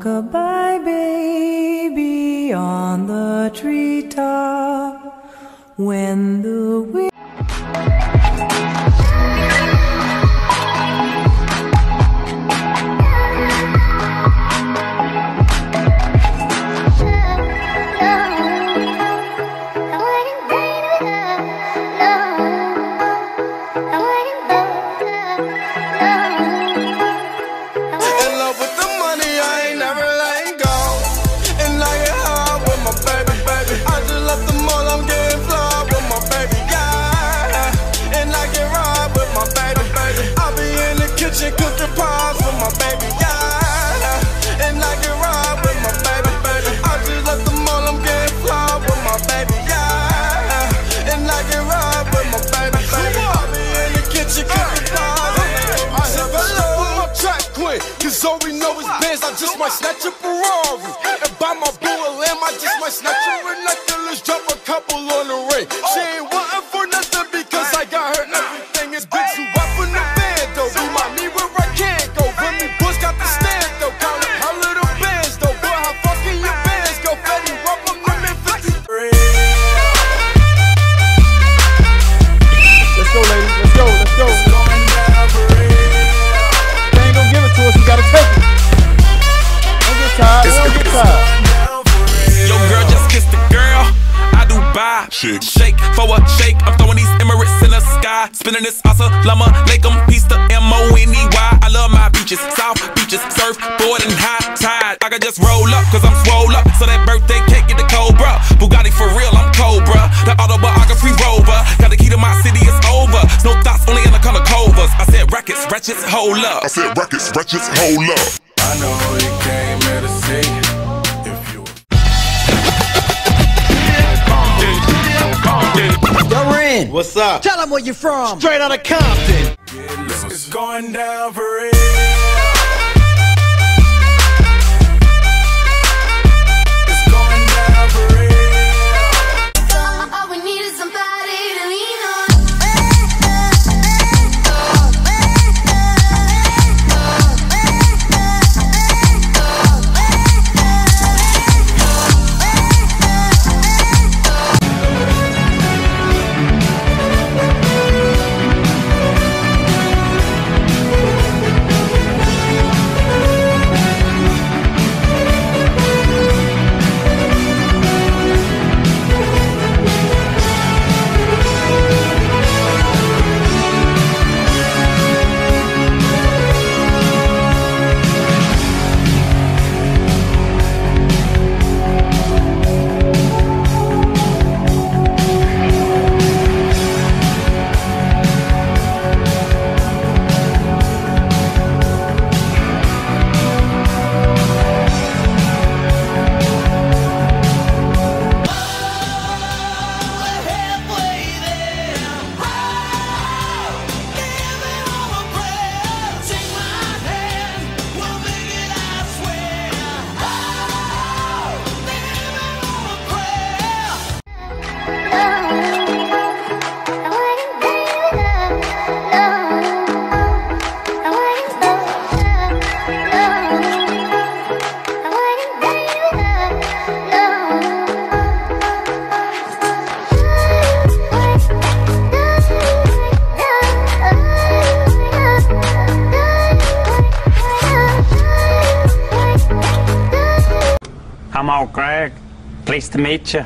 Rock-a-bye baby on the treetop. When the wind I just might snatch a Ferrari and Spinning this awesome llama, make them piece the M-O-N-E-Y. I love my beaches, south beaches, surf, board, and high tide. I can just roll up, cause I'm swole up. So that birthday cake get the Cobra. Bugatti for real, I'm Cobra. The autobiography rover. Got the key to my city, it's over. No thoughts, only in the color covers. I said rackets, wretches, hold up. I said rackets, wretches, hold up. I know you came here to see. What's up? Tell them where you're from. Straight out of Compton. It's going down for. Jamal Craig. Pleased to meet you.